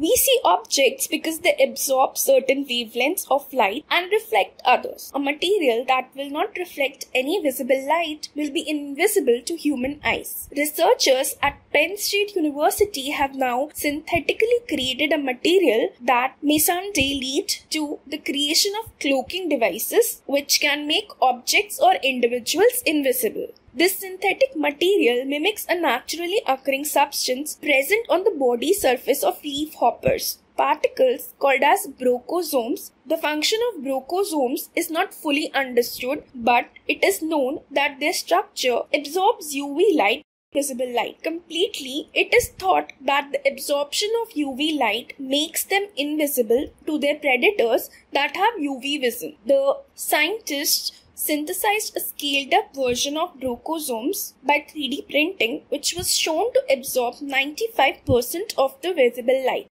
We see objects because they absorb certain wavelengths of light and reflect others. A material that will not reflect any visible light will be invisible to human eyes. Researchers at Penn State University have now synthetically created a material that may someday lead to the creation of cloaking devices which can make objects or individuals invisible. This synthetic material mimics a naturally occurring substance present on the body surface of leaf hoppers. Particles called as brochosomes. The function of brochosomes is not fully understood, but it is known that their structure absorbs UV light visible light completely, it is thought that the absorption of UV light makes them invisible to their predators that have UV vision. The scientists synthesized a scaled up version of brochosomes by 3D printing, which was shown to absorb 95% of the visible light.